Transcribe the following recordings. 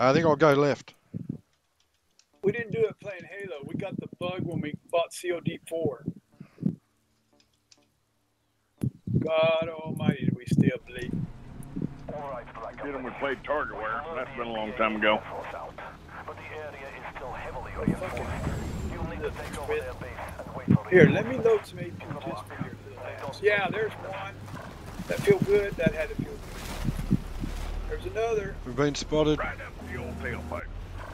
I think I'll go left. We didn't do it playing Halo. We got the bug when we bought COD4. God almighty, did we stay up late. Did when we played Target Wear. That's been a long time ago. Here, let me load some AP just for your little ass. Yeah, there's one. That feel good. That had to feel good. There's another. We've been spotted. Right up the old tailpipe.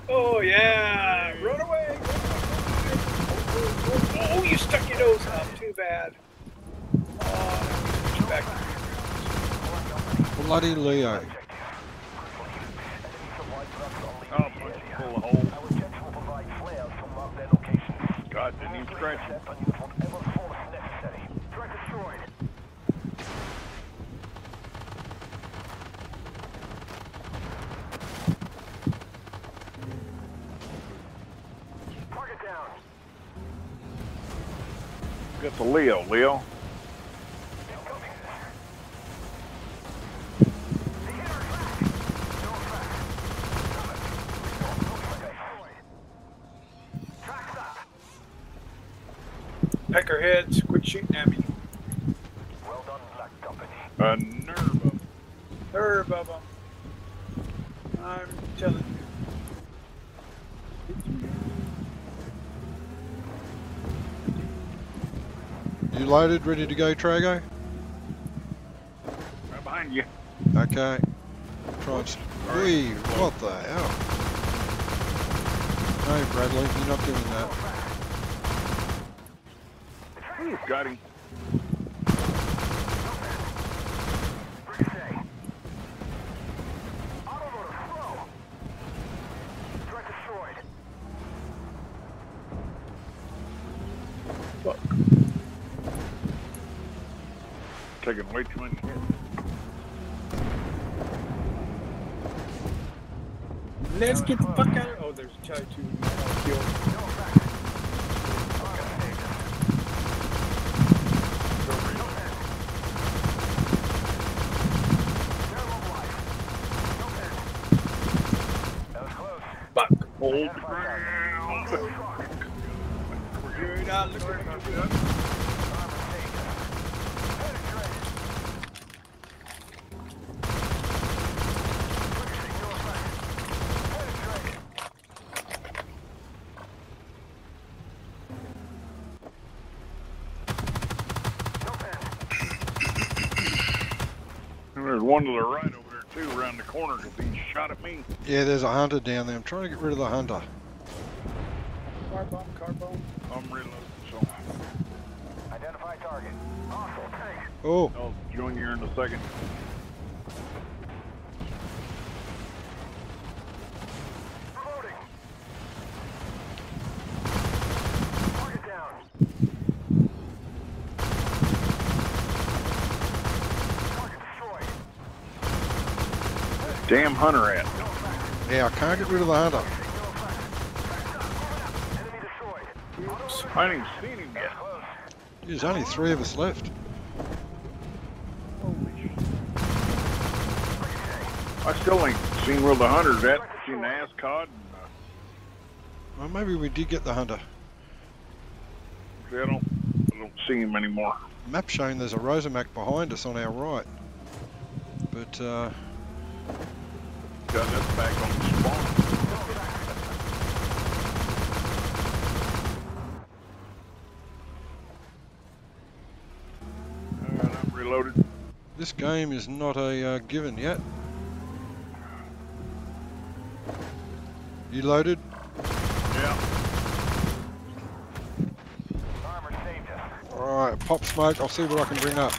Oh yeah, run away! Oh, oh, you stuck your nose up. Too bad. Oh, back. Bloody Leo. Oh, punch it full of. God, didn't even scratch it. Got the Leo, Leo. Peckerheads, quit shooting at me. Well done, Black Company. A nerve of Herb of them. I'm telling You loaded, ready to go, Trego? right behind you. Okay. Try and... Whee, what the hell? No, Bradley, you're not doing that. Ooh, got him. Taking way too many hits. Let's get the fuck out of Oh, there's a Chai too. Kill. The ground. You're not looking one to the right over there too, around the corner, because he shot at me. Yeah, there's a hunter down there. I'm trying to get rid of the hunter. Car bomb, car bomb. I'm reloading, so Identify target. Hostile tank. Oh, I'll join you in a second. Damn hunter at. yeah, I can't get rid of the hunter. I ain't even seen him yet. There's only three of us left. I still ain't seen where the hunter's at. Seen the ass cod. And, uh, Well, maybe we did get the hunter. I don't, I don't see him anymore. Map showing there's a Rosomak behind us on our right. But, uh, That's back on the spawn. Alright, I'm reloaded. this game is not a uh, given yet. You loaded? Yeah. Armor saved us. Alright, pop smoke. I'll see what I can bring up.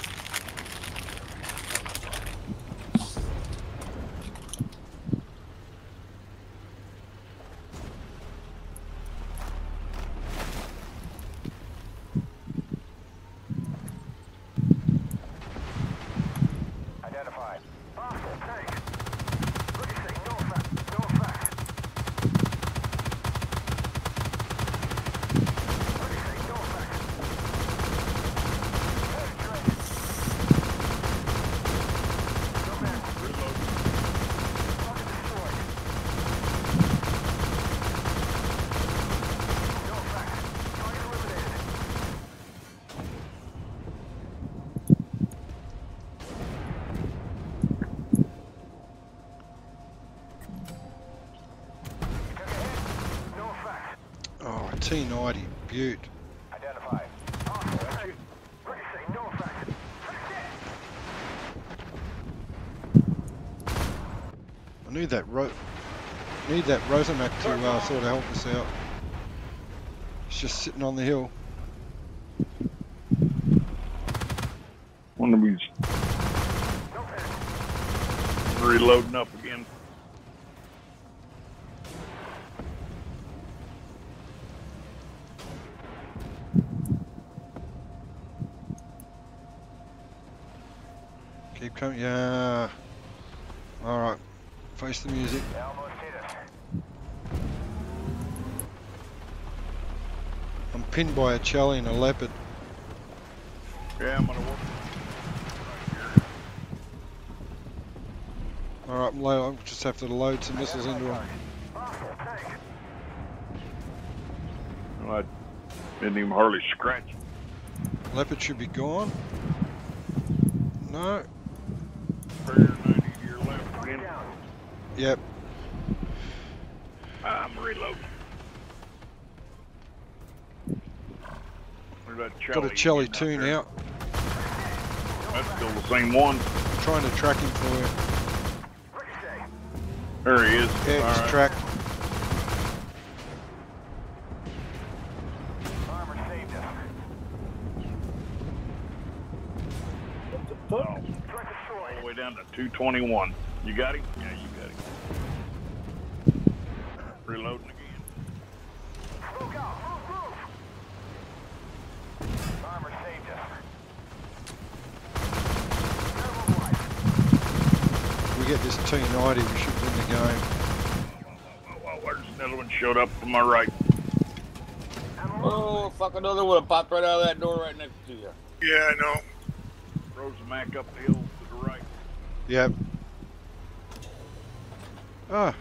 T90, Butte. Identified. Hostile. Ricochet, no effect. I need that ro need that Rosomak to uh, sort of help us out. It's just sitting on the hill. One of these No panic. reloading up again. Coming. Yeah. All right. Face the music. They almost hit us. I'm pinned by a Charlie and a leopard. Yeah, I'm gonna work. All right, I'm low. I just have to load some missiles into them. Well, I didn't even hardly scratch. Leopard should be gone. No. 390 to your left Target again. Yep. I'm reloading. Where's that Got a Charlie Charlie again tune there? out. That's still the same one. I'm trying to track him for you. There he is. Yeah, All he's right. tracked. Armor saved us. What the fuck? Threat all the way down to 221. You got him? Yeah, you got him. Reloading again. Smoke out. Move, move. Armor saved us. We get this T90, we should win the game. Oh, well, there's another one showed up from my right. Oh, fuck, another one popped right out of that door right next to you. Yeah, I know. Rosomak up the hill to the right. Yep. Ah.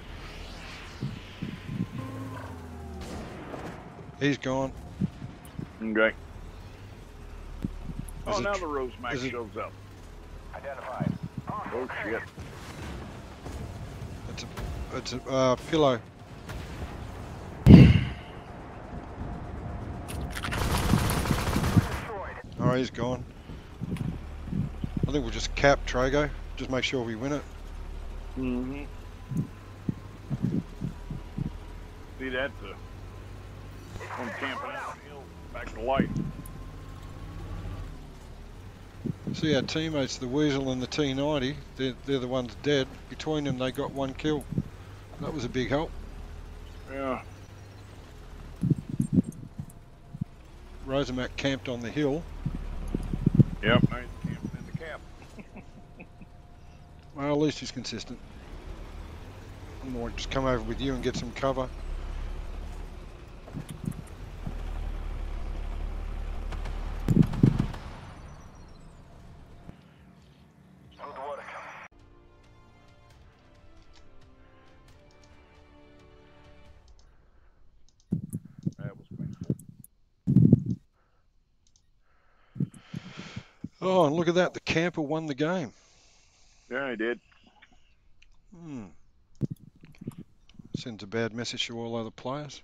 He's gone. Okay. Is Oh, it now tr- the Rosomak is it- shows up. Identified. Hostile Oh, shit. It's a, it's a uh, pillow. Destroyed. All right, he's gone. I think we'll just cap Trego. Just make sure we win it. Mm-hmm. See that? Uh, one camping out the hill, back to life. See our teammates, the Weasel and the T90. They're, they're the ones dead. Between them, they got one kill. That was a big help. Yeah. Rosomak camped on the hill. Yep. He's camping in the cap. Well, at least he's consistent. I might just come over with you and get some cover. Oh, and look at that. The camper won the game. Yeah, he did. Hmm. Sends a bad message to all other players.